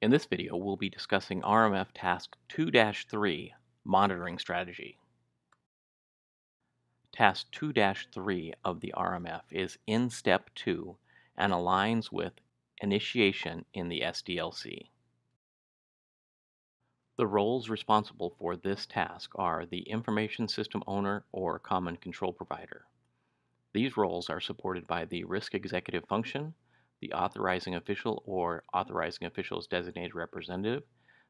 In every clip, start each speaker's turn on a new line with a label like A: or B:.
A: In this video, we'll be discussing RMF Task 2-3, Monitoring Strategy. Task 2-3 of the RMF is in Step 2 and aligns with Initiation in the SDLC. The roles responsible for this task are the Information System Owner or Common Control Provider. These roles are supported by the Risk Executive function, the authorizing official or authorizing official's designated representative,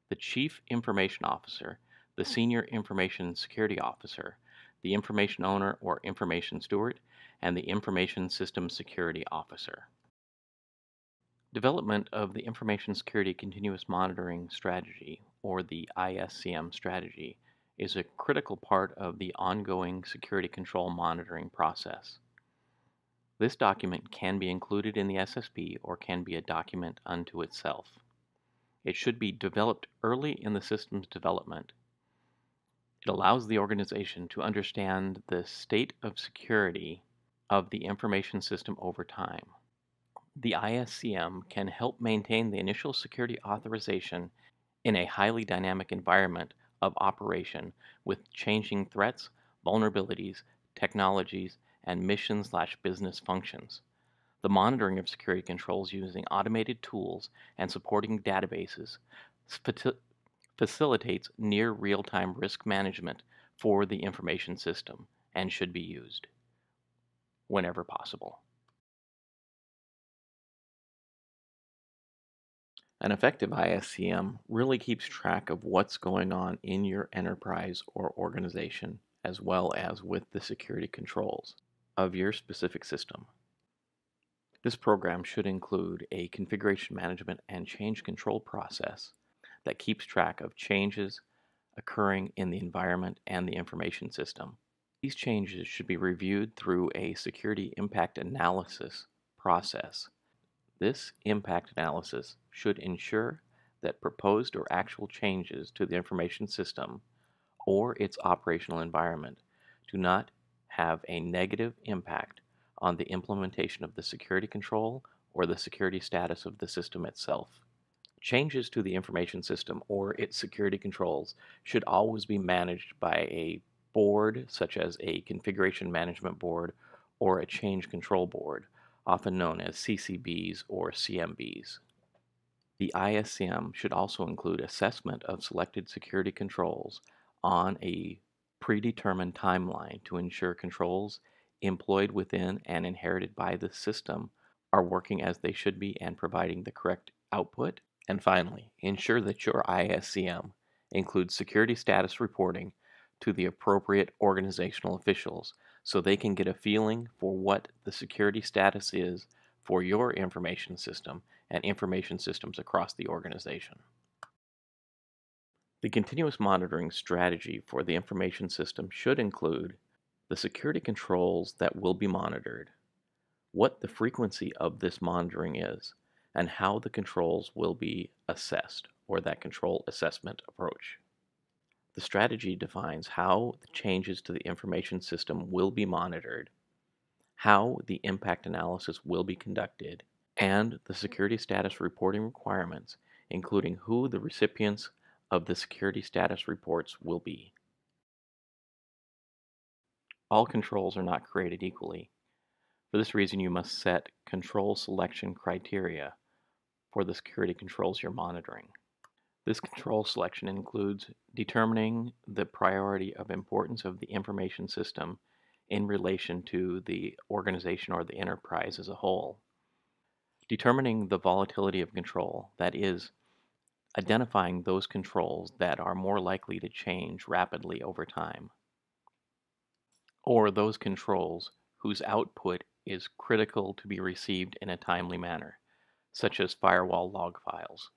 A: the Chief Information Officer, the hmm. Senior Information Security Officer, the Information Owner or Information Steward, and the Information System Security Officer. Development of the Information Security Continuous Monitoring Strategy, or the ISCM strategy, is a critical part of the ongoing security control monitoring process. This document can be included in the SSP or can be a document unto itself. It should be developed early in the system's development. It allows the organization to understand the state of security of the information system over time. The ISCM can help maintain the initial security authorization in a highly dynamic environment of operation with changing threats, vulnerabilities, technologies, and mission slash business functions. The monitoring of security controls using automated tools and supporting databases facilitates near real-time risk management for the information system and should be used whenever possible. An effective ISCM really keeps track of what's going on in your enterprise or organization, as well as with the security controls of your specific system. This program should include a configuration management and change control process that keeps track of changes occurring in the environment and the information system. These changes should be reviewed through a security impact analysis process this impact analysis should ensure that proposed or actual changes to the information system or its operational environment do not have a negative impact on the implementation of the security control or the security status of the system itself. Changes to the information system or its security controls should always be managed by a board such as a configuration management board or a change control board often known as CCBs or CMBs. The ISCM should also include assessment of selected security controls on a predetermined timeline to ensure controls employed within and inherited by the system are working as they should be and providing the correct output. And finally, ensure that your ISCM includes security status reporting to the appropriate organizational officials so they can get a feeling for what the security status is for your information system and information systems across the organization. The continuous monitoring strategy for the information system should include the security controls that will be monitored, what the frequency of this monitoring is, and how the controls will be assessed, or that control assessment approach. The strategy defines how the changes to the information system will be monitored, how the impact analysis will be conducted, and the security status reporting requirements, including who the recipients of the security status reports will be. All controls are not created equally. For this reason, you must set control selection criteria for the security controls you're monitoring. This control selection includes determining the priority of importance of the information system in relation to the organization or the enterprise as a whole. Determining the volatility of control, that is, identifying those controls that are more likely to change rapidly over time, or those controls whose output is critical to be received in a timely manner, such as firewall log files.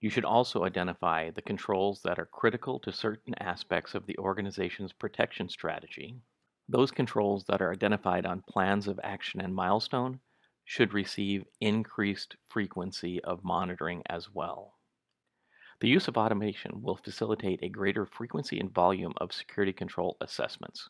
A: You should also identify the controls that are critical to certain aspects of the organization's protection strategy. Those controls that are identified on plans of action and milestone should receive increased frequency of monitoring as well. The use of automation will facilitate a greater frequency and volume of security control assessments.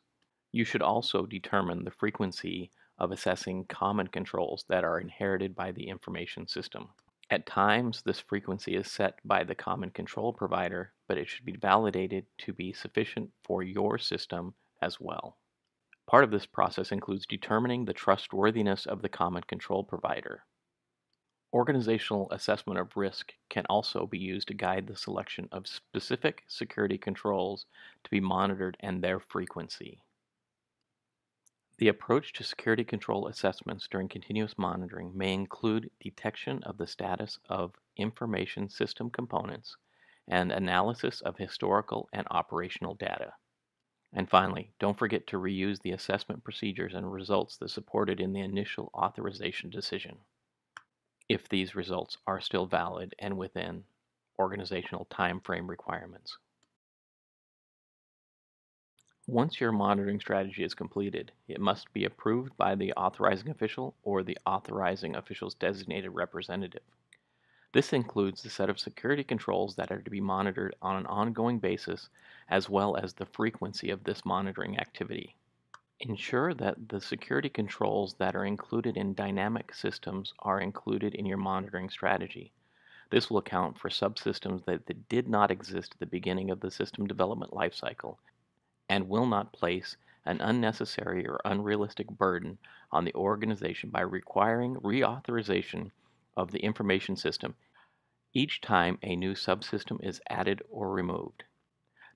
A: You should also determine the frequency of assessing common controls that are inherited by the information system. At times, this frequency is set by the common control provider, but it should be validated to be sufficient for your system as well. Part of this process includes determining the trustworthiness of the common control provider. Organizational assessment of risk can also be used to guide the selection of specific security controls to be monitored and their frequency. The approach to security control assessments during continuous monitoring may include detection of the status of information system components and analysis of historical and operational data. And finally, don't forget to reuse the assessment procedures and results that supported in the initial authorization decision if these results are still valid and within organizational time frame requirements. Once your monitoring strategy is completed, it must be approved by the authorizing official or the authorizing official's designated representative. This includes the set of security controls that are to be monitored on an ongoing basis, as well as the frequency of this monitoring activity. Ensure that the security controls that are included in dynamic systems are included in your monitoring strategy. This will account for subsystems that, that did not exist at the beginning of the system development lifecycle and will not place an unnecessary or unrealistic burden on the organization by requiring reauthorization of the information system each time a new subsystem is added or removed,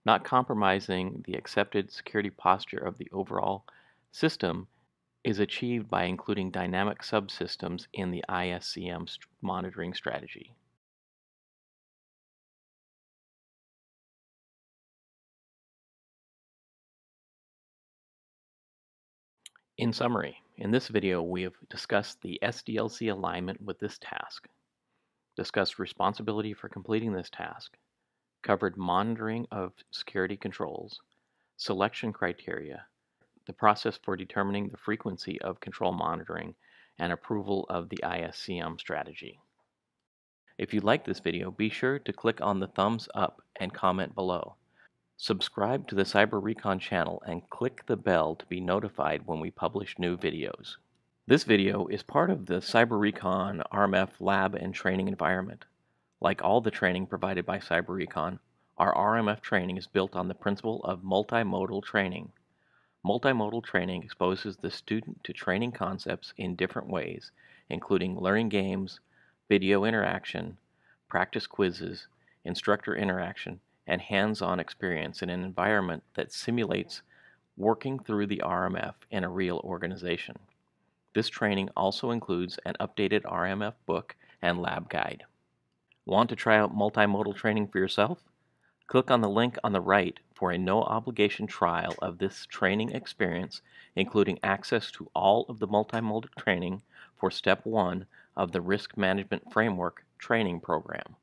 A: not compromising the accepted security posture of the overall system is achieved by including dynamic subsystems in the ISCM monitoring strategy. In summary, in this video we have discussed the SDLC alignment with this task, discussed responsibility for completing this task, covered monitoring of security controls, selection criteria, the process for determining the frequency of control monitoring, and approval of the ISCM strategy. If you like this video, be sure to click on the thumbs up and comment below. Subscribe to the Cyber Recon channel and click the bell to be notified when we publish new videos. This video is part of the Cyber Recon RMF lab and training environment. Like all the training provided by Cyber Recon, our RMF training is built on the principle of multimodal training. Multimodal training exposes the student to training concepts in different ways, including learning games, video interaction, practice quizzes, instructor interaction, and hands-on experience in an environment that simulates working through the RMF in a real organization. This training also includes an updated RMF book and lab guide. Want to try out multimodal training for yourself? Click on the link on the right for a no obligation trial of this training experience, including access to all of the multimodal training for Step 1 of the Risk Management Framework training program.